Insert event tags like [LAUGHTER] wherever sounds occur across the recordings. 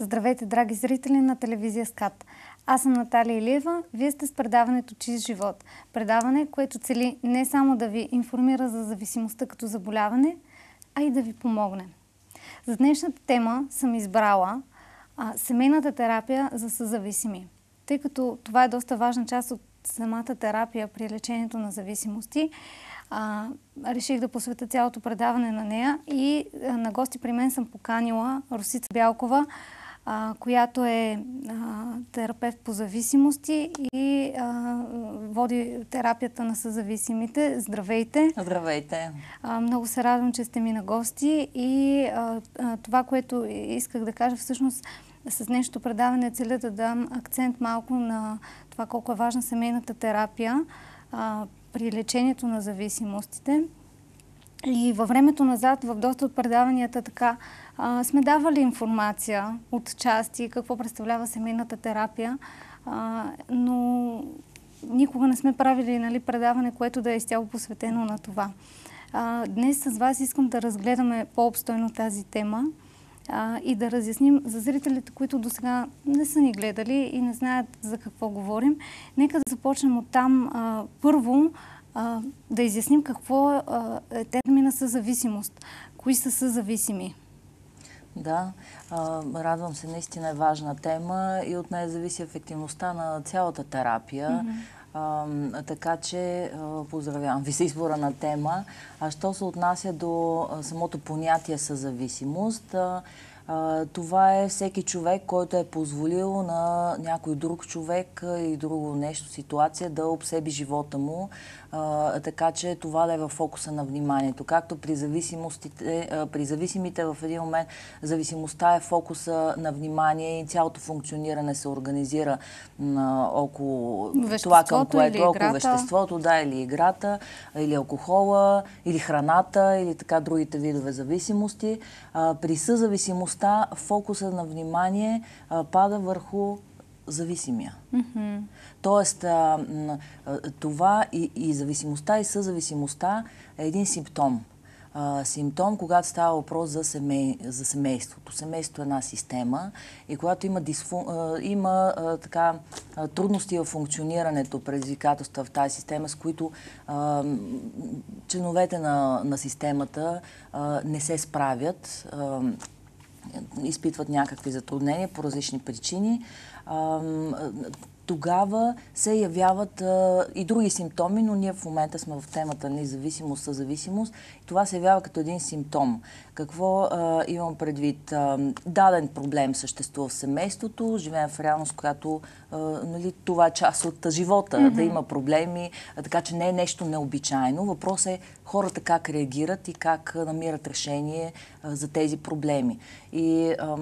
Здравейте, драги зрители на телевизия СКАТ. Аз съм Наталия Илиева. Вие сте с предаването Чист живот. Предаване, което цели не само да ви информира за зависимостта като заболяване, а и да ви помогне. За днешната тема съм избрала а, семейната терапия за съзависими, тъй като това е доста важна част от самата терапия при лечението на зависимости. А, реших да посветя цялото предаване на нея и а, на гости при мен съм поканила Русица Бялкова, а, която е а, терапевт по зависимости и а, води терапията на съзависимите. Здравейте! Здравейте! А, много се радвам, че сте ми на гости и а, а, това, което исках да кажа всъщност с днешното предаване целя да дам акцент малко на това колко е важна семейната терапия а, при лечението на зависимостите. И във времето назад, в доста от предаванията така, сме давали информация от части, какво представлява семейната терапия, но никога не сме правили нали, предаване, което да е изцяло посветено на това. Днес с вас искам да разгледаме по-обстойно тази тема и да разясним за зрителите, които до сега не са ни гледали и не знаят за какво говорим. Нека да започнем от там. Първо, да изясним какво е термина съзависимост. Кои са съзависими? Да, а, радвам се, наистина е важна тема и от нея зависи ефективността на цялата терапия. Mm-hmm. А, така че а, поздравявам ви за избора на тема. А що се отнася до а, самото понятие съзависимост, а, това е всеки човек, който е позволил на някой друг човек и друго нещо, ситуация да обсеби живота му, а, така че това да е в фокуса на вниманието. Както при, зависимостите, а, при зависимите в един момент зависимостта е фокуса на внимание и цялото функциониране се организира а, около това, към което около веществото, да, или играта, или алкохола, или храната, или така другите видове зависимости. А, при съзависимостта фокуса на внимание а, пада върху зависимия. Mm-hmm. Тоест, а, а, това и, и зависимостта и съзависимостта е един симптом. А, симптом, когато става въпрос за, семей, за семейството. Семейството е една система и когато има, дисфу, а, има а, така, а, трудности в функционирането, предизвикателства в тази система, с които а, членовете на, на системата а, не се справят, а, изпитват някакви затруднения по различни причини, тогава се явяват а, и други симптоми, но ние в момента сме в темата независимост, съзависимост. Това се явява като един симптом. Какво а, имам предвид? А, даден проблем съществува в семейството, живеем в реалност, която а, нали, това е част от живота, mm-hmm. да има проблеми, а, така че не е нещо необичайно. Въпрос е хората как реагират и как намират решение а, за тези проблеми. И а,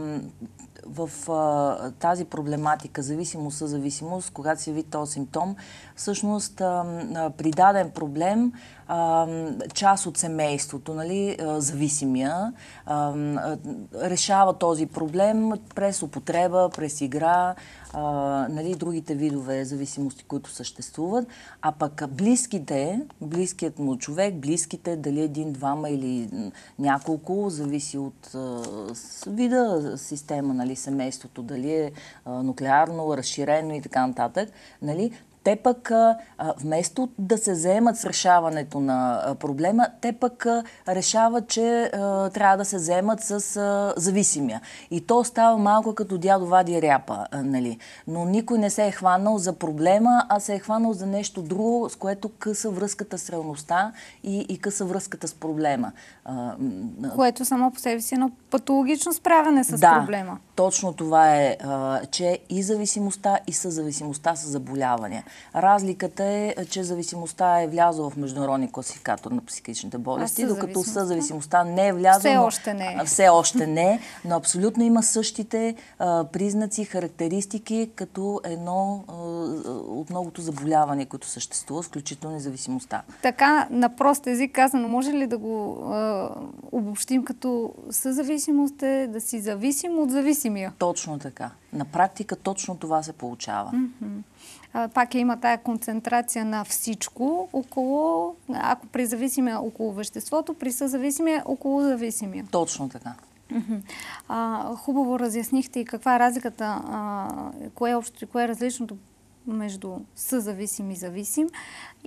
в а, тази проблематика, зависимост, зависимост, когато се яви този симптом, всъщност а, а, при даден проблем а, част от семейството, нали, зависимия, а, решава този проблем през употреба, през игра, а, нали, другите видове зависимости, които съществуват, а пък близките, близкият му човек, близките, дали един, двама или няколко, зависи от а, вида система, нали, семейството, дали е а, нуклеарно, разширено и така нататък, нали, те пък, вместо да се заемат с решаването на проблема, те пък решават, че трябва да се заемат с зависимия. И то става малко като дядо вади ряпа, нали? Но никой не се е хванал за проблема, а се е хванал за нещо друго, с което къса връзката с реалността и, и къса връзката с проблема. Което само по себе си е едно патологично справяне с да, проблема. точно това е, че и зависимостта, и съзависимостта са заболявания. Разликата е, че зависимостта е влязла в международния класификатор на психичните болести, докато съзависимостта не е влязла. Все още не е. Все още не, но абсолютно има същите а, признаци, характеристики, като едно а, от многото заболявания, които съществуват, включително и зависимостта. Така, на прост език казано, може ли да го а, обобщим като съзависимост е да си зависим от зависимия? Точно така. На практика точно това се получава. Mm-hmm пак е, има тая концентрация на всичко около, ако при зависимия около веществото, при съзависимия около зависимия. Точно така. А, хубаво разяснихте и каква е разликата, а, кое е общото и кое е различното между съзависим и зависим.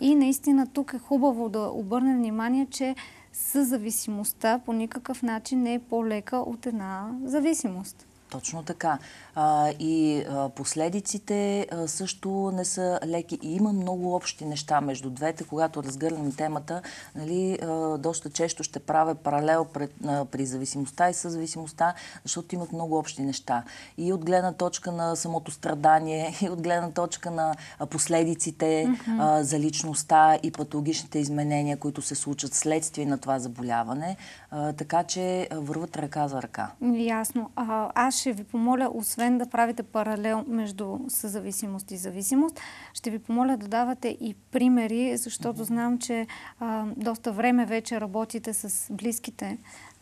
И наистина тук е хубаво да обърнем внимание, че съзависимостта по никакъв начин не е по-лека от една зависимост. Точно така. А, и а, последиците а, също не са леки. И има много общи неща между двете. Когато разгърнем темата, нали, а, доста често ще правя паралел пред, а, при зависимостта и съзависимостта, защото имат много общи неща. И от гледна точка на самото страдание, [LAUGHS] и от гледна точка на последиците mm-hmm. а, за личността и патологичните изменения, които се случат следствие на това заболяване. А, така че върват ръка за ръка. Ясно. А, аз ще ви помоля, освен да правите паралел между съзависимост и зависимост, ще ви помоля да давате и примери, защото знам, че а, доста време вече работите с близките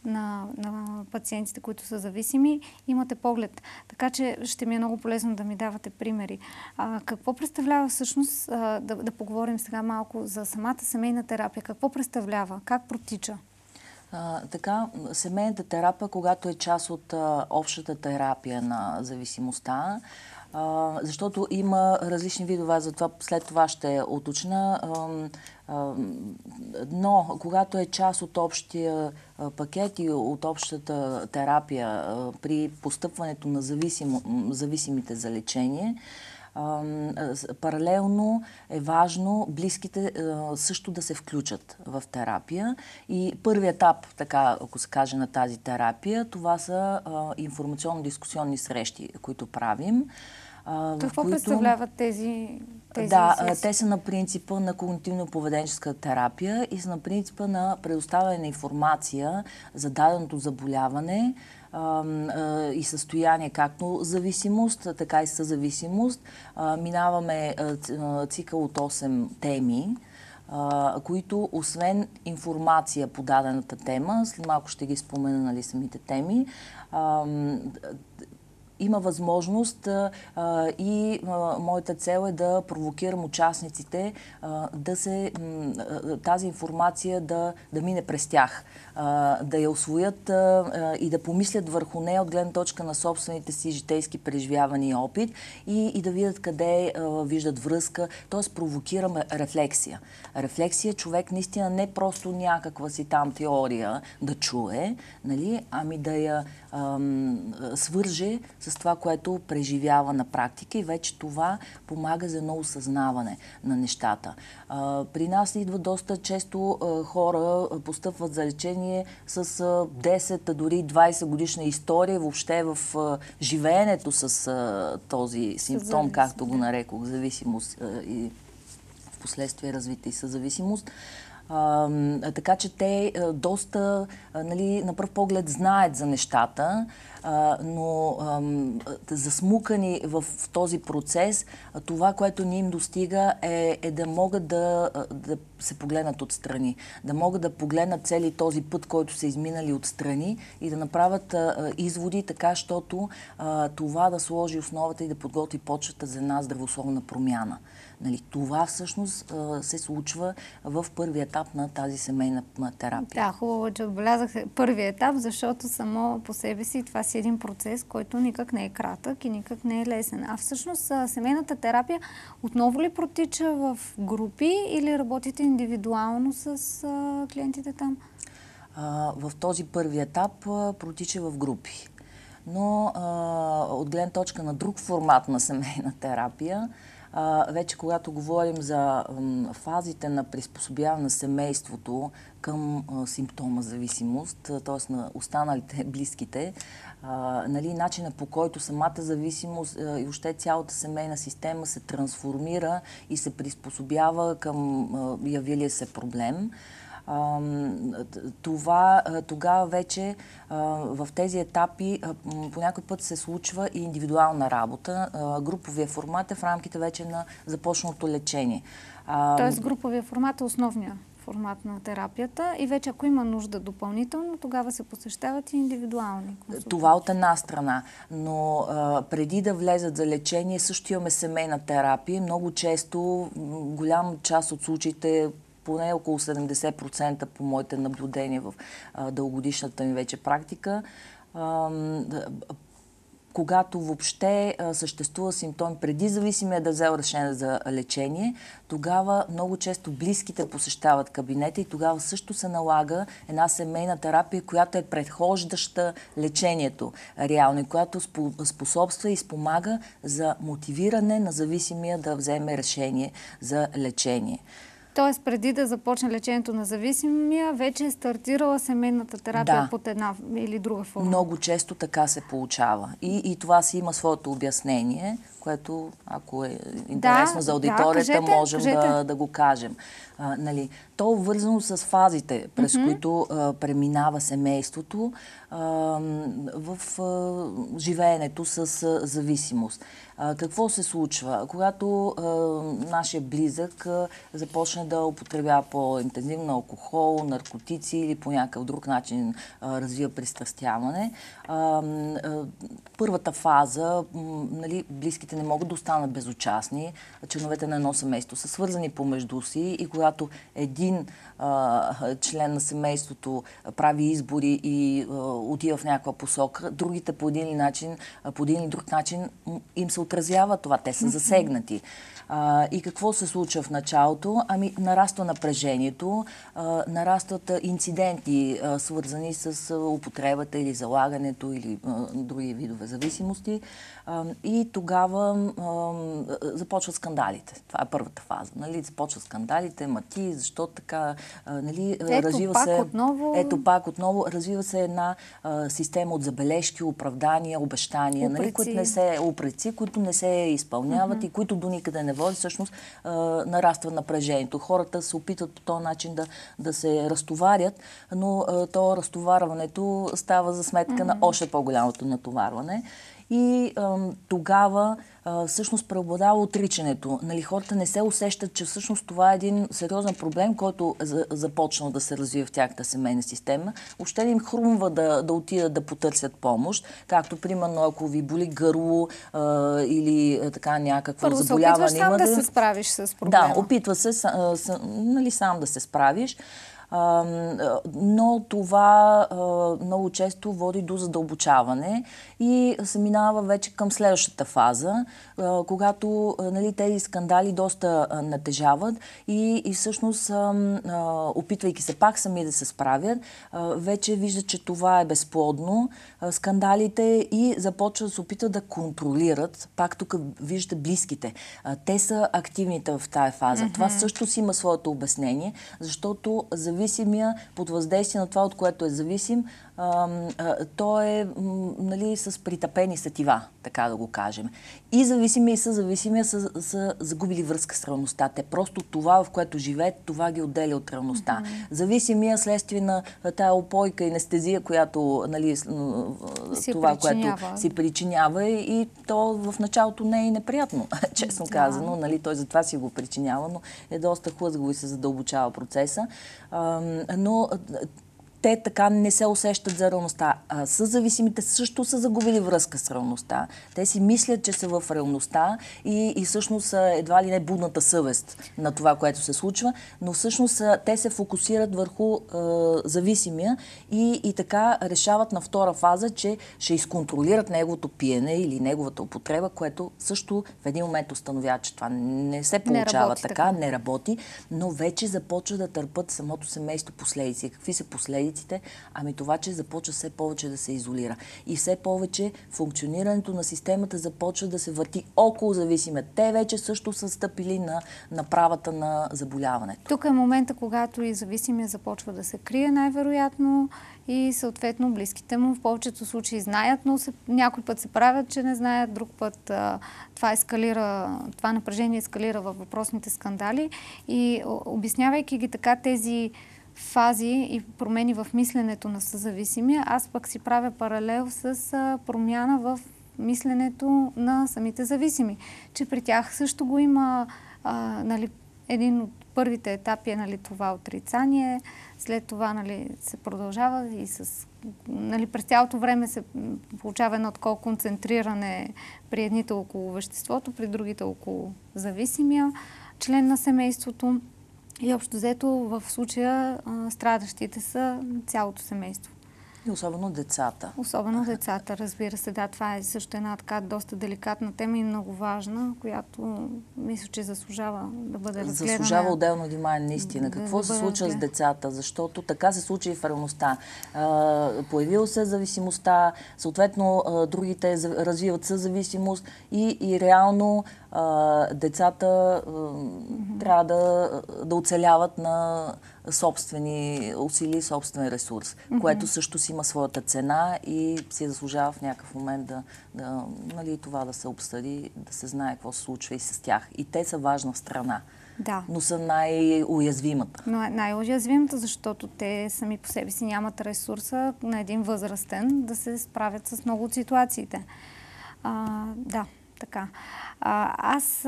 на, на пациентите, които са зависими, имате поглед. Така че ще ми е много полезно да ми давате примери. А, какво представлява всъщност, а, да, да поговорим сега малко за самата семейна терапия, какво представлява, как протича? Така, семейната терапия, когато е част от а, общата терапия на зависимостта, а, защото има различни видове, затова след това ще уточна. но когато е част от общия пакет и от общата терапия при постъпването на зависимо, зависимите за лечение, паралелно е важно близките също да се включат в терапия. И първият етап, така ако се каже, на тази терапия, това са информационно-дискусионни срещи, които правим. Какво които... представляват тези, тези Да, сеси? те са на принципа на когнитивно-поведенческа терапия и са на принципа на предоставяне на информация за даденото заболяване, и състояние, както зависимост, така и съзависимост. Минаваме цикъл от 8 теми, които освен информация по дадената тема, след малко ще ги спомена нали, самите теми, има възможност и моята цел е да провокирам участниците да се, тази информация да, да мине през тях, да я освоят и да помислят върху нея от гледна точка на собствените си житейски преживявания и опит и, и да видят къде виждат връзка, т.е. провокираме рефлексия. Рефлексия човек наистина не просто някаква си там теория да чуе, нали, ами да я свърже с това, което преживява на практика и вече това помага за едно осъзнаване на нещата. А, при нас идва доста често а, хора, постъпват за лечение с а, 10, дори 20 годишна история въобще в живеенето с този симптом, както го нарекох, зависимост и в последствие развита и съзависимост. А, така че те а, доста, а, нали, на пръв поглед знаят за нещата, а, но а, засмукани в, в този процес, а, това, което ни им достига е, е да могат да, да се погледнат отстрани, да могат да погледнат цели този път, който са изминали отстрани и да направят а, изводи така, защото а, това да сложи основата и да подготви почвата за една здравословна промяна. Нали, това всъщност се случва в първи етап на тази семейна терапия. Да, хубаво, че отбелязах първи етап, защото само по себе си това си един процес, който никак не е кратък и никак не е лесен. А всъщност семейната терапия отново ли протича в групи или работите индивидуално с клиентите там? в този първи етап протича в групи. Но от гледна точка на друг формат на семейна терапия, вече когато говорим за фазите на приспособяване на семейството към симптома зависимост, т.е. на останалите [LAUGHS] близките, нали, начина по който самата зависимост и още цялата семейна система се трансформира и се приспособява към явилия се проблем това тогава вече в тези етапи по някой път се случва и индивидуална работа. Груповия формат е в рамките вече на започналото лечение. Тоест груповия формат е основния формат на терапията и вече ако има нужда допълнително, тогава се посещават и индивидуални консултации. Това от една страна, но а, преди да влезат за лечение също имаме семейна терапия. Много често, голям част от случаите поне около 70% по моите наблюдения в дългодишната ми вече практика, когато въобще съществува симптом преди зависимия да взел решение за лечение, тогава много често близките посещават кабинета и тогава също се налага една семейна терапия, която е предхождаща лечението реално и която способства и спомага за мотивиране на зависимия да вземе решение за лечение. Тоест, преди да започне лечението на зависимия, вече е стартирала семейната терапия да. под една или друга форма. Много често така се получава. И, и това си има своето обяснение, което, ако е интересно да, за аудиторията, да, кажете, можем кажете. Да, да го кажем. А, нали, то е вързано с фазите, през mm-hmm. които а, преминава семейството а, в а, живеенето с а, зависимост. А, какво се случва? Когато а, нашия близък а, започне да употребява по-интензивно алкохол, наркотици или по някакъв друг начин а, развива пристрастяване, а, а, първата фаза, нали, близките не могат да останат безучастни. Членовете на едно семейство са свързани помежду си и когато един а, член на семейството прави избори и а, отива в някаква посока, другите по един или, начин, по един или друг начин им се отразява това. Те са засегнати. А, и какво се случва в началото? Ами нараства напрежението, а, нарастват инциденти, а, свързани с употребата или залагането или други видове зависимости. И тогава а, започват скандалите. Това е първата фаза. Нали? Започват скандалите, ма ти, защо така? А, нали? Ето развива пак се, отново... Ето пак отново. Развива се една а, система от забележки, оправдания, обещания, нали? които не се, упреци, които не се изпълняват uh-huh. и които до никъде не води, всъщност а, нараства напрежението. Хората се опитват по този начин да, да се разтоварят, но а, то разтоварването става за сметка mm-hmm. на още по-голямото натоварване. И а, тогава а, всъщност преобладава отричането. Нали, хората не се усещат, че всъщност това е един сериозен проблем, който е започнал да се развива в тяхната семейна система. Още им хрумва да, да отидат да потърсят помощ, както примерно ако ви боли гърло а, или а, така някакво Първо заболяване. Първо се опитваш сам да се справиш с проблема. Да, опитва се а, с, нали, сам да се справиш но това много често води до задълбочаване и се минава вече към следващата фаза, когато нали, тези скандали доста натежават и, и всъщност, опитвайки се пак сами да се справят, вече виждат, че това е безплодно, скандалите и започват да се опитват да контролират. Пак тук виждате близките. Те са активните в тази фаза. Mm-hmm. Това също си има своето обяснение, защото зависимия под въздействие на това, от което е зависим, то е нали, с притъпени сетива, така да го кажем. И зависими и съзависимия са, са загубили връзка с реалността. Те просто това, в което живеят, това ги отделя от реалността. Mm-hmm. Зависимия следствие на тая опойка и анестезия, която нали, си това, причинява. което си причинява и то в началото не е и неприятно, [LAUGHS] честно да. казано. Нали, той затова си го причинява, но е доста хлъзгаво и се задълбочава процеса. но те така не се усещат за реалността. А зависимите също са загубили връзка с реалността. Те си мислят, че са в реалността и, и всъщност едва ли не будната съвест на това, което се случва, но всъщност те се фокусират върху е, зависимия и, и така решават на втора фаза, че ще изконтролират неговото пиене или неговата употреба, което също в един момент установява, че това не се получава не така, така, не работи, но вече започва да търпат самото семейство последици. Какви са последици? Последиците? Ами това, че започва все повече да се изолира. И все повече функционирането на системата започва да се върти около зависимия. Те вече също са стъпили на, на правата на заболяването. Тук е момента, когато и зависимия започва да се крие най-вероятно и съответно близките му в повечето случаи знаят, но се, някой път се правят, че не знаят, друг път това ескалира, това напрежение ескалира във въпросните скандали и обяснявайки ги така тези фази и промени в мисленето на съзависимия, аз пък си правя паралел с промяна в мисленето на самите зависими. Че при тях също го има а, нали, един от първите етапи е нали, това отрицание, след това нали, се продължава и с, нали, през цялото време се получава едно такова концентриране при едните около веществото, при другите около зависимия член на семейството. И общо взето в случая страдащите са цялото семейство. И особено децата. Особено децата, разбира се. Да, това е също една така доста деликатна тема и много важна, която мисля, че заслужава да бъде разгледана. Заслужава отделно внимание, наистина. Какво да се случва с децата? Защото така се случи и в реалността. Появила се зависимостта, съответно другите развиват съзависимост и, и реално децата трябва да, да оцеляват на собствени усилия, собствен ресурс, mm-hmm. което също си има своята цена и си заслужава в някакъв момент да, да нали, това да се обсъди, да се знае какво се случва и с тях. И те са важна страна. Да. Но са най-уязвимата. Но е най-уязвимата, защото те сами по себе си нямат ресурса на един възрастен да се справят с много от ситуациите. А, да, така. А, аз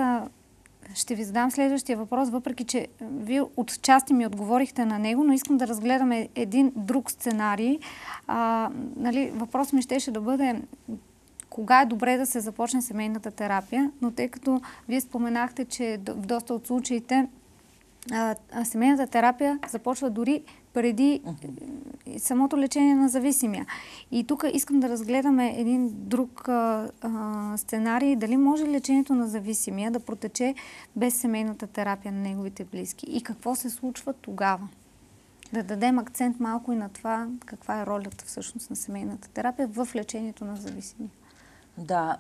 ще ви задам следващия въпрос, въпреки че вие от части ми отговорихте на него, но искам да разгледаме един друг сценарий. Нали, въпрос ми щеше да бъде кога е добре да се започне семейната терапия, но тъй като вие споменахте, че в доста от случаите а, семейната терапия започва дори преди самото лечение на зависимия. И тук искам да разгледаме един друг а, а, сценарий. Дали може лечението на зависимия да протече без семейната терапия на неговите близки? И какво се случва тогава? Да дадем акцент малко и на това, каква е ролята всъщност на семейната терапия в лечението на зависимия. Да,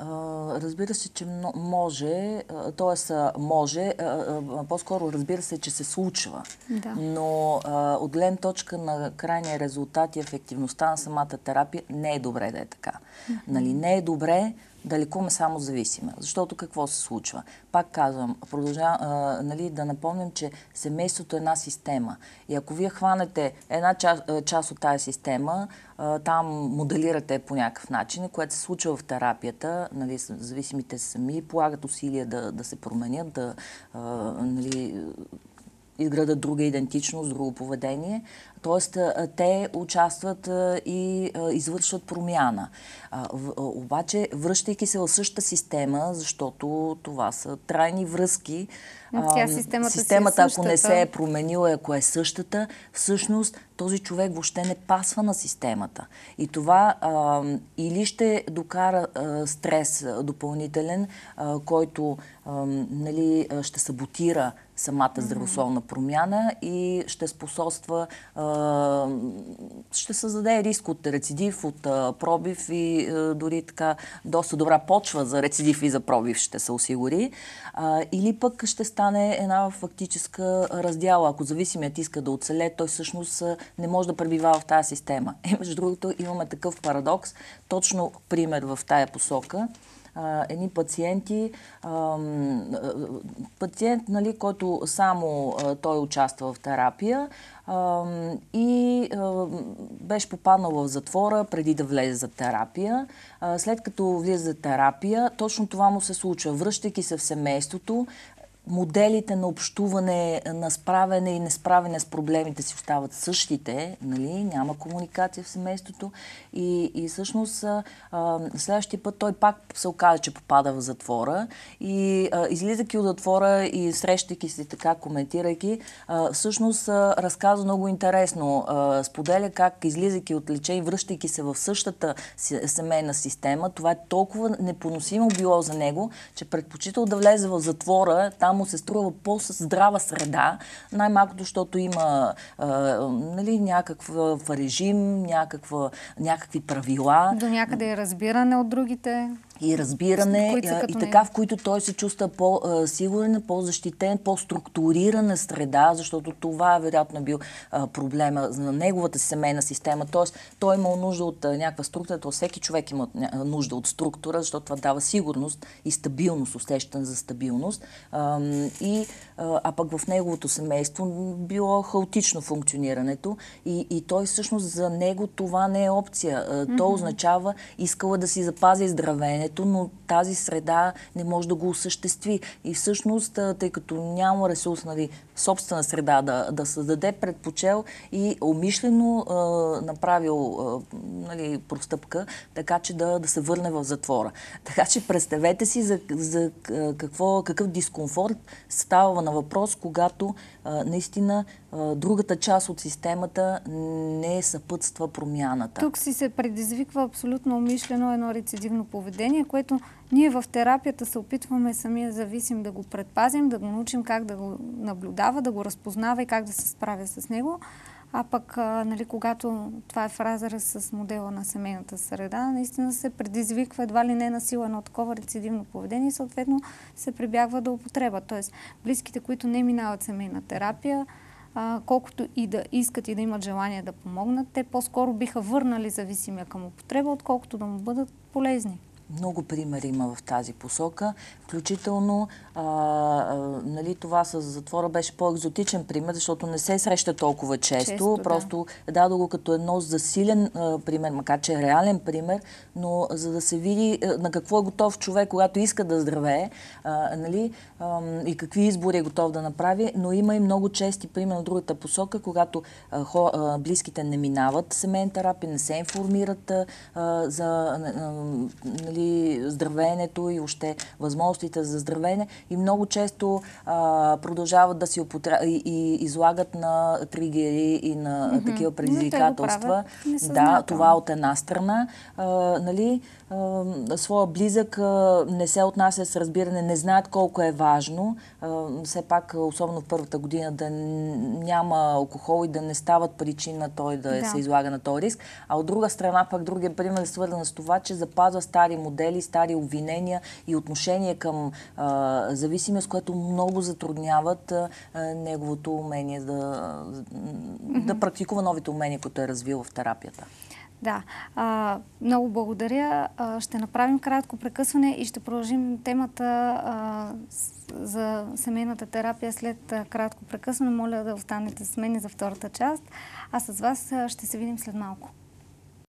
разбира се, че може, т.е. може, по-скоро разбира се, че се случва. Да. Но от гледна точка на крайния резултат и ефективността на самата терапия не е добре да е така. Mm-hmm. Нали, не е добре да лекуваме само зависима. Защото какво се случва? Пак казвам, продължа, а, нали, да напомням, че семейството е една система. И ако вие хванете една част, част от тази система, а, там моделирате по някакъв начин, което се случва в терапията, нали, зависимите сами полагат усилия да, да се променят, да а, нали, изградат друга идентичност, друго поведение. Тоест, те участват и извършват промяна. Обаче, връщайки се в същата система, защото това са трайни връзки, тя системата, системата е ако не се е променила, ако е същата, всъщност този човек въобще не пасва на системата. И това а, или ще докара а, стрес допълнителен, а, който а, нали, ще саботира самата здравословна промяна и ще способства, а, ще създаде риск от рецидив, от а, пробив и а, дори така доста добра почва за рецидив и за пробив ще се осигури. А, или пък ще стане една фактическа раздяла. Ако зависимият иска да оцеле, той всъщност не може да пребива в тази система. И [LAUGHS] между другото имаме такъв парадокс, точно пример в тая посока едни пациенти, пациент, нали, който само той участва в терапия и беше попаднал в затвора преди да влезе за терапия. След като влезе за терапия, точно това му се случва. Връщайки се в семейството, моделите на общуване, на справяне и несправяне с проблемите си остават същите, нали? няма комуникация в семейството и, и всъщност а, следващия път той пак се оказа, че попада в затвора и а, излизайки от затвора и срещайки се така, коментирайки, а, всъщност а, разказва много интересно. А, споделя как излизайки от лечение, връщайки се в същата семейна система, това е толкова непоносимо било за него, че предпочитал да влезе в затвора, там му се струва по-здрава среда, най-малкото, защото има а, нали, някакъв режим, някаква, някакви правила. До някъде е разбиране от другите и разбиране и така, в които той се чувства по-сигурен, по-защитен, по-структурирана среда, защото това е вероятно бил проблема на неговата семейна система. Тоест, той имал нужда от някаква структура, то всеки човек има нужда от структура, защото това дава сигурност и стабилност, усещане за стабилност. И, а пък в неговото семейство било хаотично функционирането и, и той всъщност за него това не е опция. То означава искала да си запази здравене, детето, но тази среда не може да го осъществи. И всъщност, тъй като няма ресурс, нали, собствена среда да, да създаде, предпочел и умишлено а, направил а, нали, простъпка, така че да, да се върне в затвора. Така че представете си за, за какво, какъв дискомфорт става на въпрос, когато а, наистина а, другата част от системата не съпътства промяната. Тук си се предизвиква абсолютно умишлено едно рецидивно поведение, което ние в терапията се опитваме самия зависим да го предпазим, да го научим как да го наблюдава, да го разпознава и как да се справя с него. А пък, нали, когато това е в разрез с модела на семейната среда, наистина се предизвиква едва ли не на сила едно такова рецидивно поведение и съответно се прибягва до употреба. Тоест, близките, които не минават семейна терапия, колкото и да искат и да имат желание да помогнат, те по-скоро биха върнали зависимия към употреба, отколкото да му бъдат полезни. Много примери има в тази посока. Включително а, а, нали, това с затвора беше по-екзотичен пример, защото не се среща толкова често. често Просто да. дадо го като едно засилен а, пример, макар че е реален пример, но за да се види а, на какво е готов човек, когато иска да здравее а, нали, а, и какви избори е готов да направи. Но има и много чести пример на другата посока, когато а, хо, а, близките не минават семейна терапия, не се информират а, за а, нали, здравеенето и още възможностите за здравеене и много често а, продължават да си употреб... и, и излагат на тригери и на mm-hmm. такива предизвикателства. Да, това от една страна. А, нали, своя близък не се отнася с разбиране, не знаят колко е важно. Все пак, особено в първата година, да няма алкохол и да не стават причина той да, да. се излага на този риск. А от друга страна, пак другия пример е свързан с това, че запазва стари модели, стари обвинения и отношения към а, зависимост, което много затрудняват а, неговото умение да, mm-hmm. да практикува новите умения, които е развил в терапията. Да, а, много благодаря. А, ще направим кратко прекъсване и ще продължим темата а, за семейната терапия след кратко прекъсване. Моля да останете с мен за втората част. А с вас ще се видим след малко.